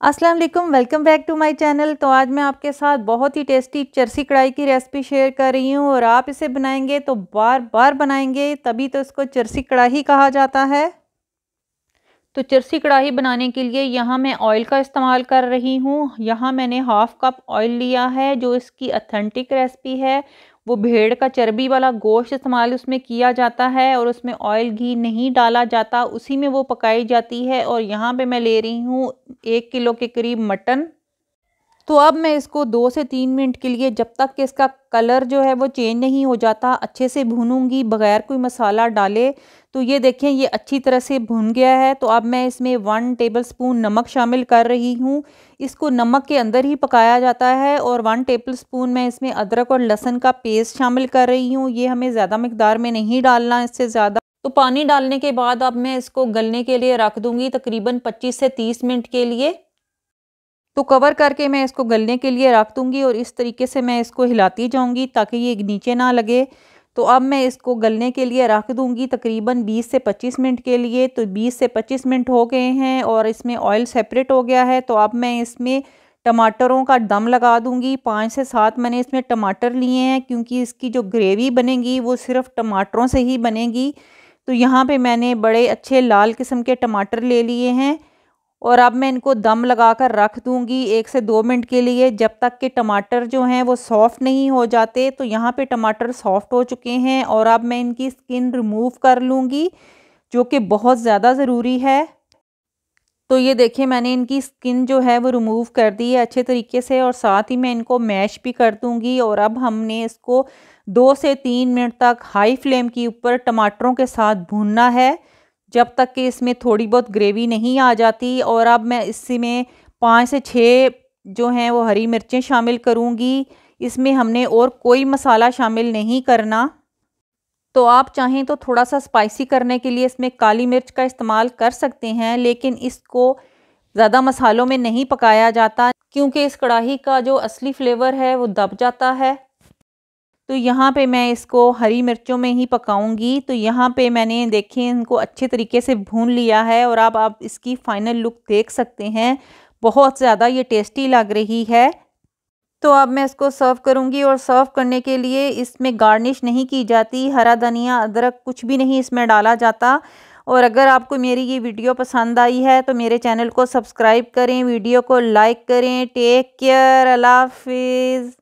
अस्सलाम वालेकुम welcome back to my channel तो आज मैं आपके साथ बहुत ही टेस्टी चरसी कढ़ाई की रेसिपी शेयर कर रही हूँ और आप इसे बनाएँगे तो बार बार बनाएँगे, तभी तो इसको चरसी कढ़ाई कहा जाता है। तो चरसी कढ़ाई बनाने के लिए यहाँ मैं ऑयल का इस्तेमाल कर रही हूँ। यहाँ मैंने हाफ़ कप ऑयल लिया है, जो इसकी अथेंटिक रेसिपी है। वो भेड़ का चर्बी वाला गोश्त इस्तेमाल उसमें किया जाता है और उसमें ऑयल घी नहीं डाला जाता, उसी में वो पकाई जाती है। और यहाँ पे मैं ले रही हूँ एक किलो के करीब मटन। तो अब मैं इसको दो से तीन मिनट के लिए, जब तक कि इसका कलर जो है वो चेंज नहीं हो जाता, अच्छे से भूनूँगी, बगैर कोई मसाला डाले तो ये देखें, ये अच्छी तरह से भुन गया है। तो अब मैं इसमें वन टेबल स्पून नमक शामिल कर रही हूँ। इसको नमक के अंदर ही पकाया जाता है और वन टेबल स्पून मैं इसमें अदरक और लहसन का पेस्ट शामिल कर रही हूँ। ये हमें ज़्यादा मकदार में नहीं डालना इससे ज़्यादा। तो पानी डालने के बाद अब मैं इसको गलने के लिए रख दूँगी तकरीबन 25 से 30 मिनट के लिए। तो कवर करके मैं इसको गलने के लिए रख दूँगी और इस तरीके से मैं इसको हिलाती जाऊँगी ताकि ये नीचे ना लगे। तो अब मैं इसको गलने के लिए रख दूँगी तकरीबन 20 से 25 मिनट के लिए। तो 20 से 25 मिनट हो गए हैं और इसमें ऑयल सेपरेट हो गया है। तो अब मैं इसमें टमाटरों का दम लगा दूँगी। पाँच से सात मैंने इसमें टमाटर लिए हैं क्योंकि इसकी जो ग्रेवी बनेगी वो सिर्फ़ टमाटरों से ही बनेगी। तो यहाँ पे मैंने बड़े अच्छे लाल किस्म के टमाटर ले लिए हैं। और अब मैं इनको दम लगा कर रख दूँगी एक से दो मिनट के लिए। जब तक कि टमाटर जो हैं वो सॉफ़्ट नहीं हो जाते तो यहाँ पे टमाटर सॉफ़्ट हो चुके हैं और अब मैं इनकी स्किन रिमूव कर लूँगी, जो कि बहुत ज़्यादा ज़रूरी है। तो ये देखिए, मैंने इनकी स्किन जो है वो रिमूव कर दी है अच्छे तरीके से और साथ ही मैं इनको मैश भी कर दूँगी और अब हमने इसको दो से तीन मिनट तक हाई फ्लेम के ऊपर टमाटरों के साथ भूनना है। जब तक कि इसमें थोड़ी बहुत ग्रेवी नहीं आ जाती और अब मैं इसमें पाँच से छः जो हैं वो हरी मिर्चें शामिल करूँगी। इसमें हमने और कोई मसाला शामिल नहीं करना। तो आप चाहें तो थोड़ा सा स्पाइसी करने के लिए इसमें काली मिर्च का इस्तेमाल कर सकते हैं, लेकिन इसको ज़्यादा मसालों में नहीं पकाया जाता, क्योंकि इस कढ़ाई का जो असली फ्लेवर है वो दब जाता है। तो यहाँ पे मैं इसको हरी मिर्चों में ही पकाऊँगी। तो यहाँ पे मैंने देखें इनको अच्छे तरीके से भून लिया है और अब आप इसकी फ़ाइनल लुक देख सकते हैं। बहुत ज़्यादा ये टेस्टी लग रही है। तो अब मैं इसको सर्व करूँगी और सर्व करने के लिए इसमें गार्निश नहीं की जाती। हरा धनिया, अदरक कुछ भी नहीं इसमें डाला जाता। और अगर आपको मेरी ये वीडियो पसंद आई है तो मेरे चैनल को सब्सक्राइब करें, वीडियो को लाइक करें। टेक केयर अल्लाह हाफिज़